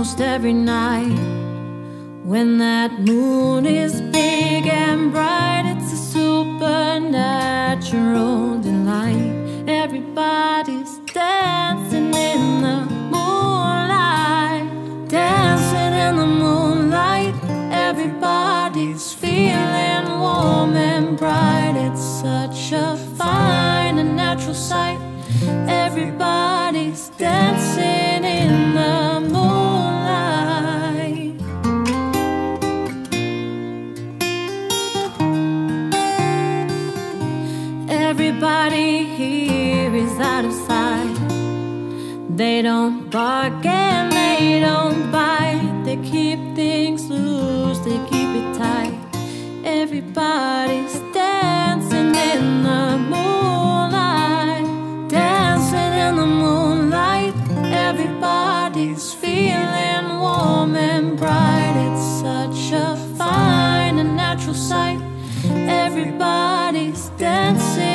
almost every night. When that moon is big and bright, it's a supernatural delight. Everybody's dancing in the moonlight, dancing in the moonlight. Everybody's feeling warm and bright. It's such a fine and natural sight. Everybody's dancing Everybody here is out of sight. They don't bark and they don't bite. They keep things loose, they keep it tight. Everybody's dancing in the moonlight, dancing in the moonlight. Everybody's feeling warm and bright. It's such a fine and natural sight. Everybody's dancing.